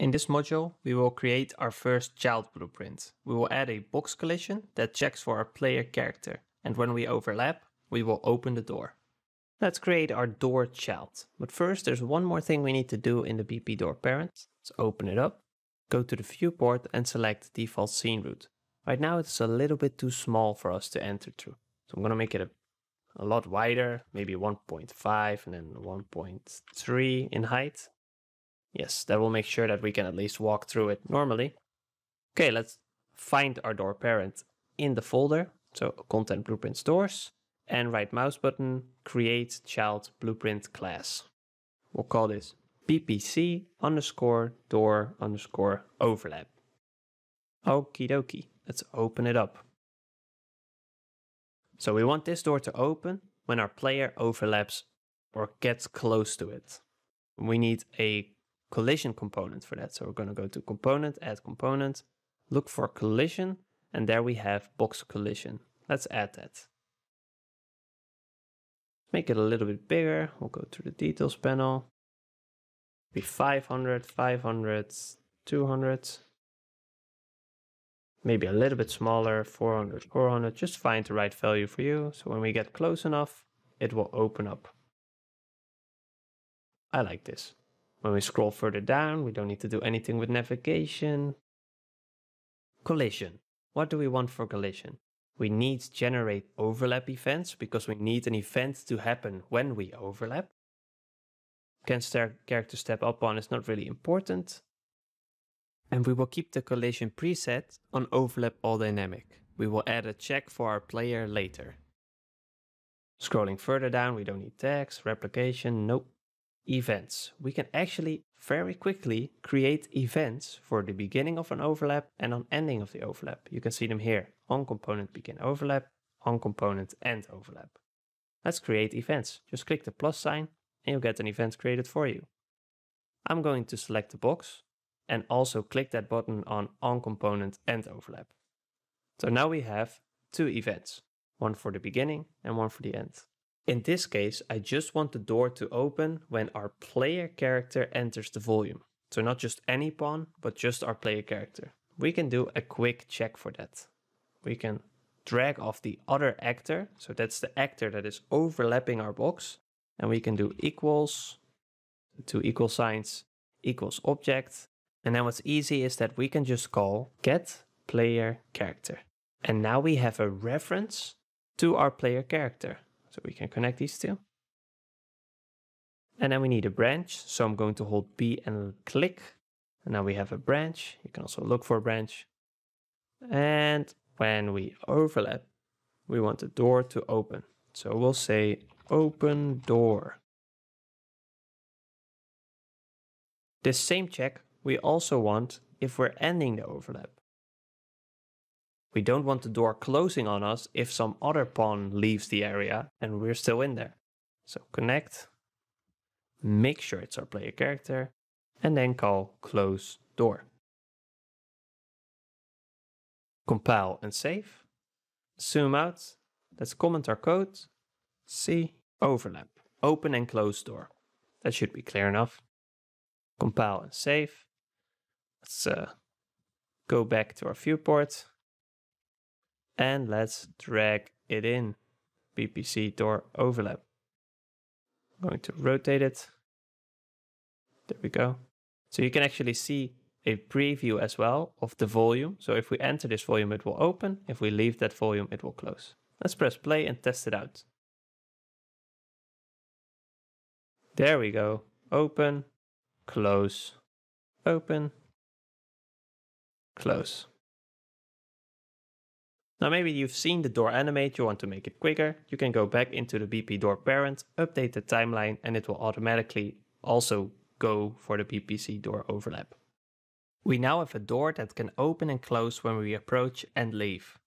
In this module, we will create our first child blueprint. We will add a box collision that checks for our player character, and when we overlap, we will open the door. Let's create our door child. But first, there's one more thing we need to do in the BP door parent. Let's open it up, go to the viewport and select default scene root. Right now, it's a little bit too small for us to enter through. So I'm gonna make it a, a lot wider, maybe 1.5 and then 1.3 in height. Yes, that will make sure that we can at least walk through it normally. Okay, let's find our door parent in the folder. So content blueprint stores and right mouse button, create child blueprint class. We'll call this BPC underscore door underscore overlap. Okie dokie, let's open it up. So we want this door to open when our player overlaps or gets close to it. We need a collision component for that. So we're going to go to component, add component, look for collision, and there we have box collision. Let's add that. Make it a little bit bigger. We'll go to the details panel. Be 500, 500, 200. Maybe a little bit smaller, 400, 400. Just find the right value for you. So when we get close enough, it will open up. I like this. When we scroll further down, we don't need to do anything with navigation. Collision. What do we want for collision? We need to generate overlap events because we need an event to happen when we overlap. Can character step up on is not really important. And we will keep the collision preset on overlap all dynamic. We will add a check for our player later. Scrolling further down, we don't need tags, replication, nope events. We can actually very quickly create events for the beginning of an overlap and on ending of the overlap. You can see them here on component begin overlap, on component end overlap. Let's create events. Just click the plus sign and you'll get an event created for you. I'm going to select the box and also click that button on on component end overlap. So now we have two events, one for the beginning and one for the end. In this case, I just want the door to open when our player character enters the volume. So not just any pawn, but just our player character. We can do a quick check for that. We can drag off the other actor. So that's the actor that is overlapping our box. And we can do equals, two equal signs, equals object. And then what's easy is that we can just call get player character. And now we have a reference to our player character. So we can connect these two. And then we need a branch. So I'm going to hold B and click. And now we have a branch. You can also look for a branch. And when we overlap, we want the door to open. So we'll say open door. This same check we also want if we're ending the overlap. We don't want the door closing on us if some other pawn leaves the area and we're still in there. So connect, make sure it's our player character, and then call close door. Compile and save. Zoom out. Let's comment our code. See overlap. Open and close door. That should be clear enough. Compile and save. Let's uh, go back to our viewport and let's drag it in. BPC door overlap. I'm going to rotate it. There we go. So you can actually see a preview as well of the volume. So if we enter this volume, it will open. If we leave that volume, it will close. Let's press play and test it out. There we go. Open, close, open, close. Now maybe you've seen the door animate, you want to make it quicker, you can go back into the BP door parent, update the timeline and it will automatically also go for the BPC door overlap. We now have a door that can open and close when we approach and leave.